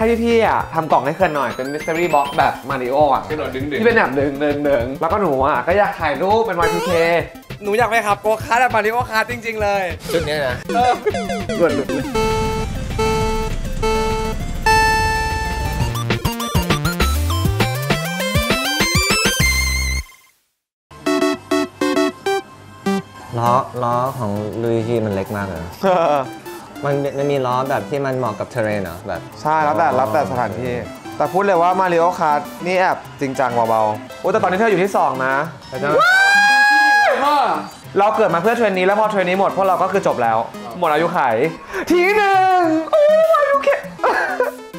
ให้พี่ๆอะทำกล่องให้เขื่อนหน่อยเป็น mystery box แบบมาริโออะกระโดดดึงดึงที่เป็นแบบเดิงเดิงเดิงแล้วก็หนูอะก็อยากถ่ายรูปเป็น Y2K หนูอยากไปขับโกคาร์ทแบบมาริโอคาร์ทจริง ๆ เลยชุดเนี้ยนะหนวดหลุดเลยล้อล้อของลุยจีมันเล็กมากเลยเออ มันมันมีล้อแบบที่มันเหมาะกับ terrain เหรอแบบ ใช่แล้วแต่แล้วแต่สถานที่ แต่พูดเลยว่ามาริโอคาร์ทนี่แอบจริงจังเบาๆโอ้แต่ตอนนี้เธออยู่ที่ 2 นะแต่จะเราเกิดมาเพื่อเทรนนี้แล้วพอเทรนนี้หมดพวกเราก็คือจบแล้ว หมดอายุขัยทีหนึ่งโอ้อายุแค่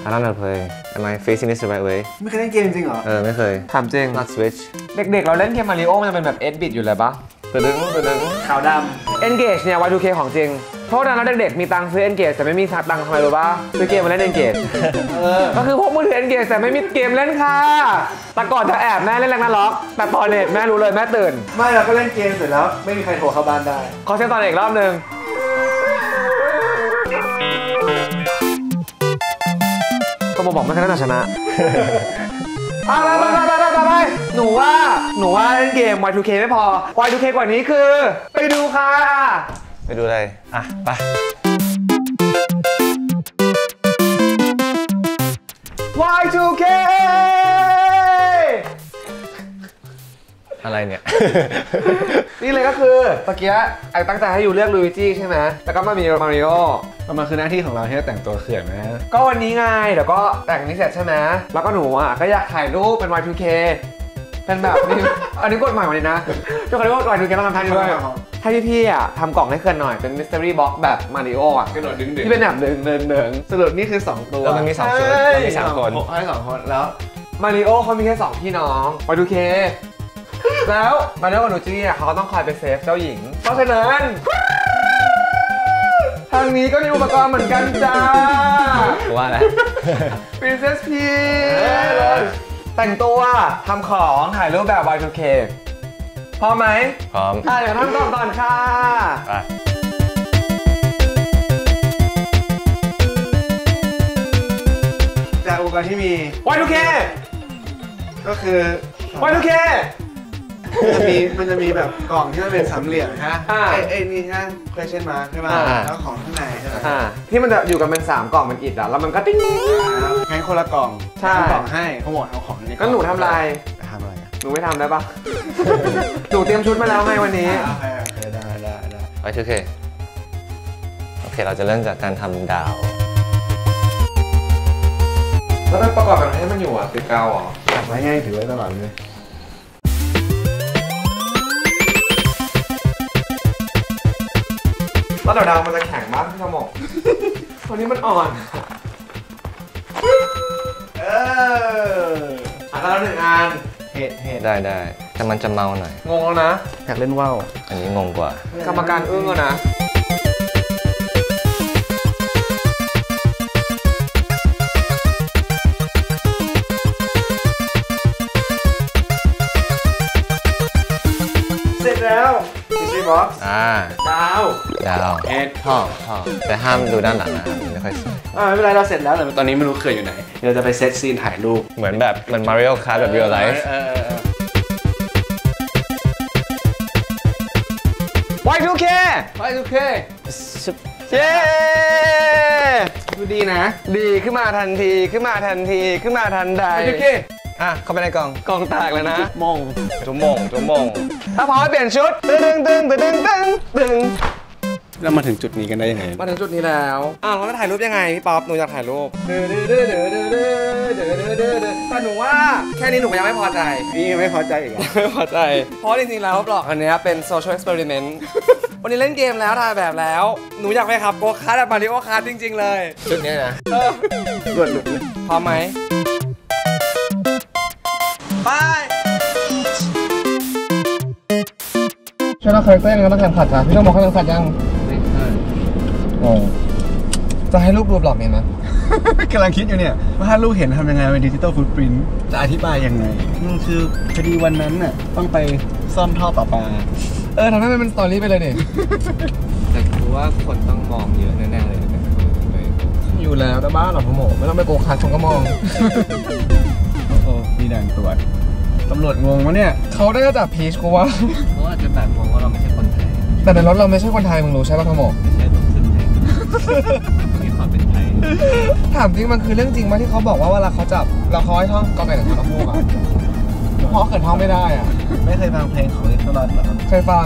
I don't know play Am I facing this the right way ไม่เคยเล่นเกมจริงเหรอ เออ ไม่เคย ถามจริง not switch เด็กๆ เราเล่นเกมมาริโอมันจะเป็นแบบ8บิตอยู่เลยปะตึดึงตึดึงขาวด Engage เนี่ย Y2K ของจริง เพราะฉะนั้นแล้วเด็กๆมีตังค์ซื้อ Engage แต่ไม่มีตังค์ทำไมรู้ปะซื้อเกมมาเล่น Engage ก็คือพวกมือถือ Engage แต่ไม่มีเกมเล่นค่ะแต่ก่อนจะแอบแม่เล่นแรงนาล็อกแต่ตอนเน็ตแม่รู้เลยแม่ตื่นำไม่เราก็เล่นเกมเสร็จแล้ว ไม่มีใครโทรเข้าบ้านได้ขอเช็คตอนเอกรอบหนึ่งก็มาบอกไม่เคยน่าชนะไปไปไปไปไปไปไปหนูว่า หนูว่าเล่นเกม Y2K ไม่พอ Y2K กว่านี้คือ ไปดูค่ะ ไปดูเลยอะ ไป Y2K อะไรเนี่ย นี่เลยก็คือเมื่อกี้ไอ้ตั้งใจให้อยู่เลือกลุยจี้ใช่ไหมแล้วก็มามีมาริโอมันคือหน้าที่ของเราที่จะแต่งตัวเขื่อนนะก็วันนี้ไงเดี๋ยวก็แต่งนี้เสร็จใช่ไหมแล้วก็หนูอะก็อยากถ่ายรูปเป็น Y2K เป็นแบบนี้อันนี้กฎหมายวันนี้นะทุกคนเรียกว่า Y2K ต้องทำท่านี้ด้วยให้พี่ๆอะทำกล่องให้เคิร์นหน่อยเป็น mystery box แบบมาริโออะกระโดดดึงดึงที่เป็นแบบเดิงเดิงเดิงสรุปนี่คือ2ตัวแล้วมันมีสองชุดมันมีสามคนให้สองคนแล้วมาริโอเขามีแค่สองพี่น้อง Y2K แล้วมาริโอกับหนูจี้อะเขาก็ต้องคอยไปเซฟเจ้าหญิง เพราะฉะนั้นทางนี้ก็มีอุปกรณ์เหมือนกันจ้าว่าแล้ว Princess Peach แต่งตัวทำของถ่ายรูปแบบ Y2K พร้อมไหมพร้อมถ่ายเดี๋ยวทำก่อนก่อนค่ะ ไปจากอุปกรณ์ที่มี Y2K ก็คือ Y2K มันจะมีมันจะมีแบบกล่องที่มันเป็นสามเหลี่ยมฮะอ่า ไอ้ไอ้นี่ฮะ question mark ใช่ป่ะอ่า แล้วของข้างในใช่ไหม อ่าที่มันจะอยู่กันเป็น3กล่องเป็นอิฐอะแล้วมันก็ติ้ง งั้นคนละกล่องใช่ ทำกล่องให้เขาบอกเอาของในกล่ก็องหนูทำอะไรไปทำอะไรอะหนูไม่ทำได้ปะ หนูเตรียมชุดมาแล้วไงวันนี้โอเคโอเคได้ได้ได้ไปทุกเคโอเค เราจะเริ่มจากการทำดาว แล้วมันประกอบแบบให้มันอยู่อะติดกาวเหรอจับไว้ง่ายถือไว้ตลอดเลย เดี๋ยวดาวมันจะแข็งมากพี่สมองวันนี้มันอ่อน เอออะแล้วหนึ่งอันเห็ดเห็ดได้ได้แต่มันจะเมาหน่อย งงแล้วนะ อยากเล่นว่าวอันนี้งงกว่า กรรมการอึ้งแล้วนะเสร็จแล้ว mystery box อ่า ดาวดาวเห็ดท่อท่อแต่ห้ามดูด้านหลังนะครับมันไม่ค่อยสวยอ่าไม่เป็นไรเราเสร็จแล้วแต่ตอนนี้ไม่รู้เขื่อนอยู่ไหน เดี๋ยวจะไป set scene ถ่ายรูปเหมือนแบบเหมันมาริโอคาร์ทแบบ real life เออเออเออ Y2K ไปโอเคเย้ดูดีนะ ดีขึ้นมาทันทีขึ้นมาทันทีขึ้นมาทันใดโอเค อะเข้าไปในกล่องกล่องแตกแล้วนะมงจุ่มมงจุ่มมงถ้าพร้อมเปลี่ยนชุดตึ้งตึ้งตึ้งตึ้งตึ้งตึ้งแล้วมาถึงจุดนี้กันได้ยังไงมาถึงจุดนี้แล้วอะวเราจะถ่ายรูปยังไงพี่ป๊อปหนูอยากถ่ายรูปเดือดเดือดเดือดเดือดแต่หนูว่าแค่นี้หนูยังไม่พอใจนี่ไม่พอใจอีกไม่พอใจ เพราะจริงๆแล้วบล็อกอันนี้เป็น social experiment วันนี้เล่นเกมแล้วถ่ายแบบแล้ว หนูอยากไปขับโกคาร์ทแบบมาริโอคาร์ทจริง ๆ เลยจุดนี้นะกดหลุดพร้อมไหม ไปช่วยเราคาแรคเตอร์ยังไงต้องแข่งขันจ้ะพี่ต้องบอกเขาแข่งขันยังโอ้จะให้รูปรวมหลอกเห็นไหมกำลังคิดอยู่เนี่ย ว่าถ้าลูกเห็นทำยังไงเป็นดิจิตอลฟุตปรินต์จะอธิบายยังไงมันคือคดีวันนั้นน่ะต้องไปซ่อมท่อประปา เออทำให้มันเป็นสตอรี่ไปเลยดิแต่คือว่าคนต้องมองเยอะแน่ๆเลยอยู่แล้วแต่บ้านหรอพ่อหมไม่ต้องไปโกคาร์คนก็มองโอ้โหมี ด่านตรวจตำรวจงงวะเนี่ยเขาได้จับพีชกูว่าเพราะว่าจะแบบมองว่าเราไม่ใช่คนไทยแต่ในรถเราไม่ใช่คนไทยมึงรู้ใช่ป่ะพ่อหมไม่ใช่ต้องขึ้นไทยมีความเป็นไทยถามจริงมันคือเรื่องจริงไหมที่เขาบอกว่าเวลาเขาจับเราเขาให้ท่องกอไก่ถึงทอพูกอะเพราะเกิดท่องไม่ได้อะไม่เคยฟังเพลงของลิทเทิลลอดเหรอเคยฟัง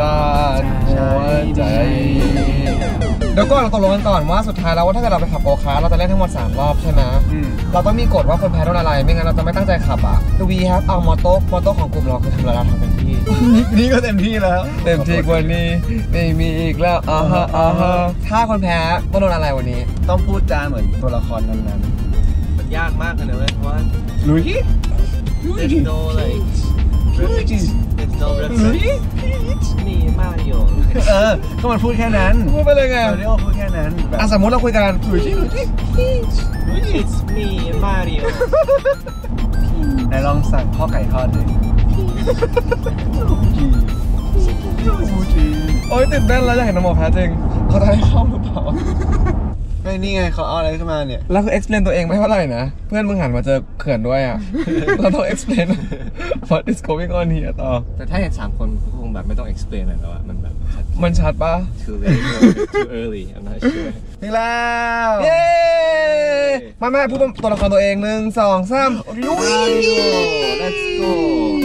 จอจานหัวใจ เดี๋ยวก่อนเราตกลงกันก่อนว่าสุดท้ายแล้วว่าถ้าเกิดเราไปขับโกคาร์ทเราจะเล่นทั้งหมด3รอบใช่ไหมอืมเราต้องมีกฎว่าคนแพ้โดนอะไร ไม่งั้นเราจะไม่ตั้งใจขับอะ We have เอามอโต้มอโต้ของกลุ่มเราคือทำอะไรเราทำเต็มที่ นี่ก็เต็มที่แล้ว เต็มที่กว่านี้ไม่มีอีกแล้วอ่าฮะอ่าฮะถ้าคนแพ้ต้องโดนอะไรวันนี้ ต้องพูดจาเหมือนตัวละครนั้นๆมันยากมากเลยนะเว้ยเพราะว่าๆลุย there's no like there's no reference นี่มาริโอเออ ก็มันพูดแค่นั้นพูดไปเลยไงโรดิโอพูดแค่นั้นแบบอะสมมติเราคุยกันลุยลุย it's me Mario ไหนลองสั่งข้อไก่ทอดเลยโอ๊ยตื่นเต้นแล้วอยากเห็นน้องหมอแพ้จริงเขาจะให้เข้าหรือเปล่า ไม่นี่ไงเขาเอาอะไรขึ้นมาเนี่ย แล้วคือ explain ตัวเองไม่เท่าไหร่นะ เพื่อนมึงหันมาเจอเขื่อนด้วยอะ เราต้อง explain what is going on here ต่อ แต่ถ้าเห็นสามคนก็คงแบบไม่ต้อง explain อะไรแล้วอะมันแบบ มันชัดปะ too late too early I'm not sure ถึงแล้วเย้ไม่ไม่พูดตัวละครตัวเองหนึ่งสองสามลุย let's go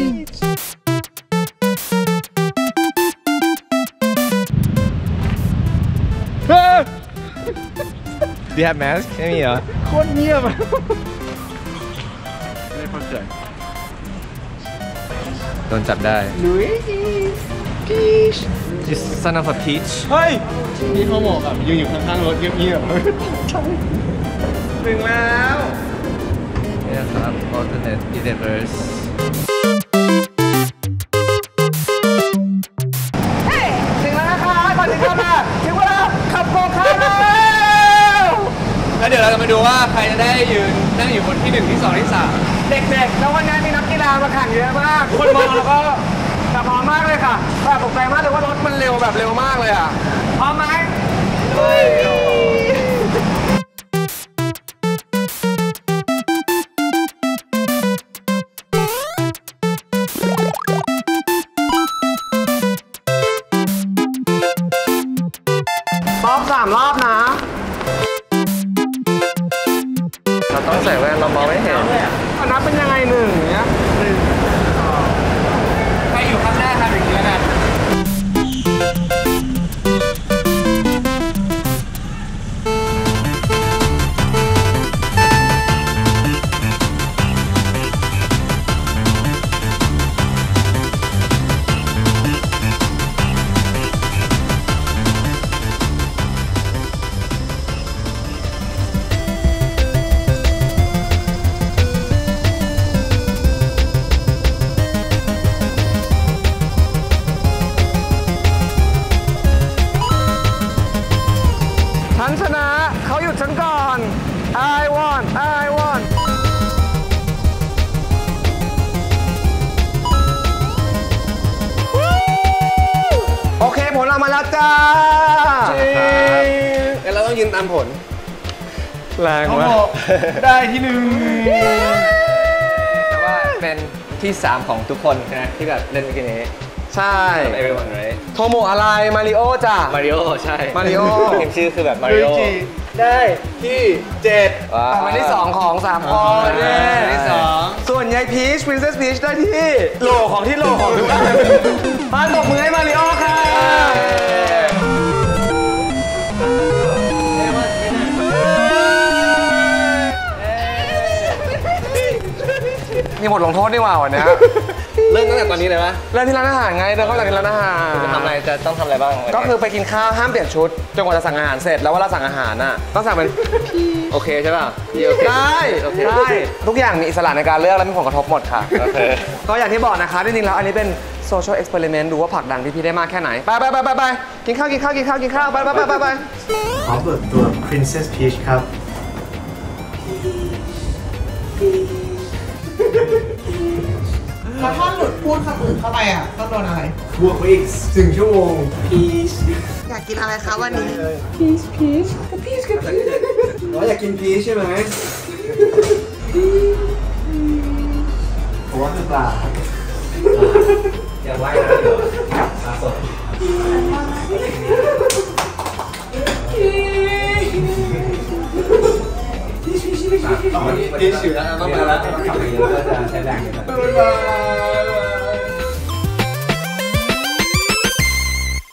Do you have mask ไม่มีเหรอ โคตรเงียบอะไม่พอเกิดโดนจับได้ ลุย You son of a peach เฮ้ย นี่เขาบอกแบบยืนอยู่ข้างๆรถเงียบๆถึงแล้วเนี่ยครับ alternate universe ดี๋ยวเราจะมาดูว่าใครจะได้ยืนนั่งอยู่บนที่หนึ่งที่สองที่สามเด็กๆ แล้ววันนี้มีนักกีฬามาแข่งเยอะมาก คนมองแล้วก็แต่พร้อมมากเลยค่ะแบบตกใจมากเลยว่ารถมันเร็วแบบเร็วมากเลยอะ พร้อมไหมรอบสามรอบนะเรา ต้องใส่แว่นเรามองไม่เห็นอันนับเป็นยังไงหนึ่งเนี้ยหนึ่งใครอยู่ข้างหน้า แรงเขามาบอกได้ที่หนึ่งแต่ว่าเป็นที่3ของทุกคนนะที่แบบเล่นเมื่อกี้นี้ใช่ everyone right โทโมะอะไร มาริโอจ้ะ มาริโอใช่ Mario ทีมชื่อคือแบบมาลุริยโอจีได้ที่เจ็ดเป็นที่2ของ3คนเย้ที่สอง ส่วนยายพีช Princess Peach ได้ที่โหลของที่โหลของทุกท่านมาตบมือให้มาริโอค่ะ มีบทลงโทษดีกว่าวันเนี้ยเริ่มตั้งแต่ตอนนี้เลยปะเริ่มที่ร้านอาหารไงเดินเข้าจากที่ร้านอาหาร จะทำอะไรจะต้องทำอะไรบ้างก็คือไปกินข้าวห้ามเปลี่ยนชุดจนกว่าจะสั่งอาหารเสร็จแล้วเวลาสั่งอาหารน่ะต้องสั่งเป็น โอเคใช่ป่ะพี่โอเคได้โอเค ได้ทุกอย่างมีอิสระในการเลือกและมีผลกระทบหมดค่ะโอเค ก็อย่างที่บอกนะคะจริงๆแล้วอันนี้เป็นโซเชียลเอ็กซ์เพร์เมนต์ดูว่าผลักดันพี่ๆได้มากแค่ไหน ไปไปไปไปไปกินข้าวกินข้าวกินข้าวกินข้าวไปไปไปไปไปขอเบิกตัว Princess Peach ครับ แล้วถ้าหลุดพูดคำอื่นเข้าไปอะต้องโดนอะไร บวกไปอีกถึงชั่วโมงอยากกินอะไรคะวันนี้อ๋ออยากกินพีชใช่ไหมผมว่าคือปลาอย่าไหว้นะเดี๋ยวปลาสด พีชอยู่แล้วต้องมาแล้วขับไปเยอะก็จะใช้แรงเยอะบ๊ายบาย